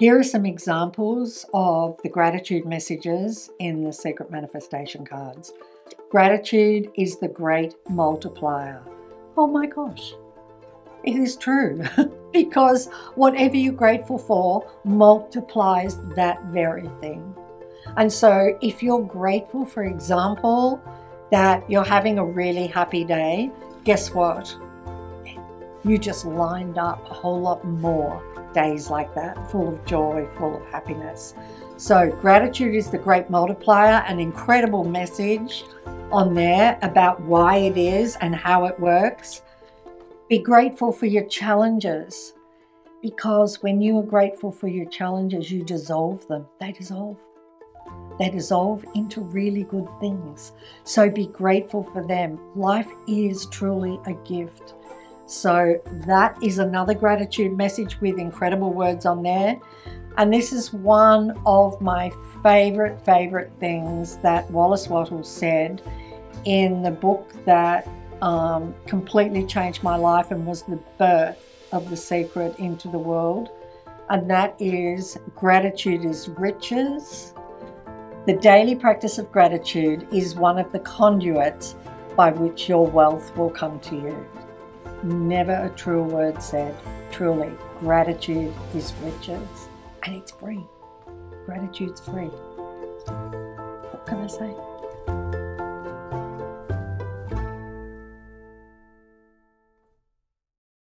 Here are some examples of the gratitude messages in the secret manifestation cards. Gratitude is the great multiplier. Oh my gosh, it is true because whatever you're grateful for multiplies that very thing. And so, if you're grateful, for example, that you're having a really happy day, guess what? You just lined up a whole lot more days like that, full of joy, full of happiness. So, gratitude is the great multiplier, an incredible message on there about why it is and how it works. Be grateful for your challenges because when you are grateful for your challenges, you dissolve them. They dissolve. They dissolve into really good things. So be grateful for them. Life is truly a gift. So that is another gratitude message with incredible words on there. And this is one of my favorite, favorite things that Wallace Wattles said in the book that um, completely changed my life and was the birth of the secret into the world. And that is gratitude is riches. The daily practice of gratitude is one of the conduits by which your wealth will come to you. Never a truer word said. Truly, gratitude is riches and it's free. Gratitude's free. What can I say?